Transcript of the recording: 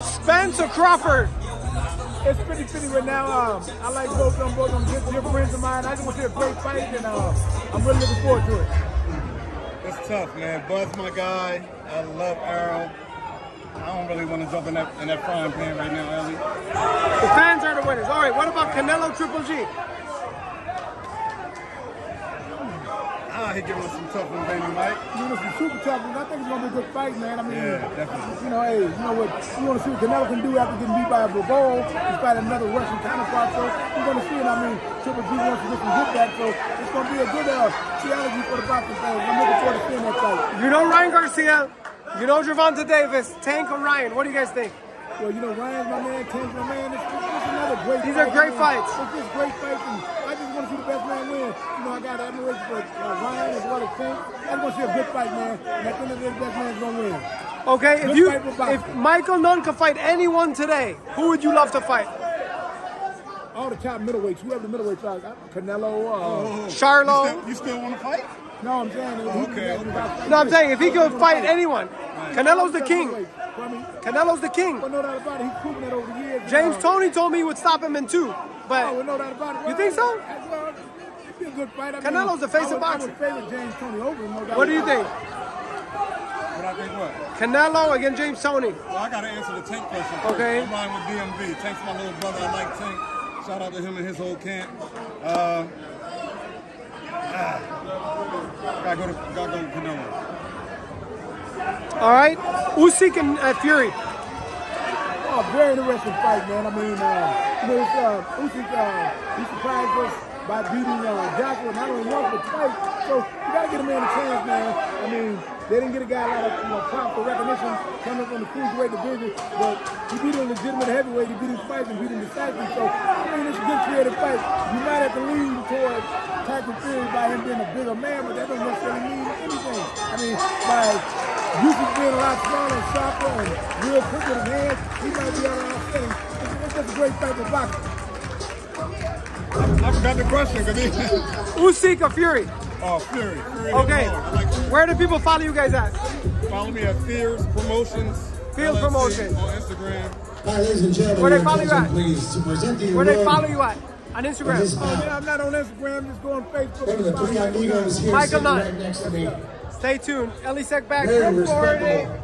Spence or Crawford? It's pretty pretty right now. Um, I like both of them. Both of them good, good friends of mine. I just want to see a great fight, and uh, I'm really looking forward to it. It's tough, man. Bud's my guy. I love Errol. I don't really want to jump in that in that frying pan right now, Elie. The fans are the winners. All right, what about Canelo Triple G? Ah, he giving us some tough ones, he, Mike? You know, some super tough ones. I think it's gonna be a good fight, man. I mean, Yeah, definitely. you know, hey, you know what? You want to see what Canelo can do after getting beat by a Bivol. He's fighting another Russian counterpart, so we're gonna see it. I mean, Triple G wants to get some hit back, so it's gonna be a good uh, strategy for the boxing fans. I'm looking forward to seeing that fight. You know Ryan Garcia. You know Gervonta Davis. Tank or Ryan? What do you guys think? Well, you know, Ryan's my man, Tank's my man. It's, it's, it's another great These fight. are great I mean, fights. It's just great fights, and I just want to see the best man win. You know, I got admiration for uh, Ryan as well as Tank. I just want to see a good fight, man. And at the end of the day, the best man's going to win. Okay, if you fight for boxing. if Michael Nunn could fight anyone today, who would you love to fight? All the top middleweights, whoever the middleweight fights, uh, Canelo, uh, Oh, Charlo. You still, you still want to fight? no, I'm saying. if he- Okay, if he got fight- No, I'm saying if he could fight anyone, Canelo's the king. Canelo's the king. well, no doubt about it. He's proven that over the years. James Uh, Toney told me he would stop him in two, but well, no doubt about it. You think so? Well, it'd be a good fight. I mean, Canelo's the face I of would- I boxing. would favor James Toney over him, no doubt what do you about it. think? But I think what? Canelo against James Toney. Well, I got to answer the Tank question first. Okay. I'm riding with DMV. Tank's my little brother. I like Tank. Shout out to him and his whole camp. Uh, ah, gotta go to gotta go to Canelo. All right, Usyk and uh, Fury. Oh, very interesting fight, man. I mean, uh, you know, it's, uh, Usyk, uh, he surprised us by beating uh, Joshua not only once but twice. So you gotta get a man a chance, man. I mean, they didn't get a guy a lot of you know props or recognition coming from the cruiserweight division, but he beat a legitimate heavyweight. He beat his fight and beat him decisively. So I mean, it's a good creative fight. You might have to lean toward Tyson Fury by him being a bigger man, but that doesn't necessarily mean anything. I mean, by Usyk being a lot smaller and sharper and real quick with his hands, he might be to outstay him. It's, it's just a great fight for boxing. I forgot the question. Cause he, Usyk or Fury? oh, Fury. Fury Okay, hit hard. I like Fury. where do people follow you guys at? Follow me at Fears Promotions. Fears LLC Promotions. on Instagram. All right, ladies and gentlemen, Where they follow you attention, at? please, to present the Where they follow you at? On for this Instagram. Oh, yeah. I'm not on Instagram, just go on Facebook. One of the three amigos here Michael sitting Nunn. right next to me. Stay tuned. Elie Seckbach. Very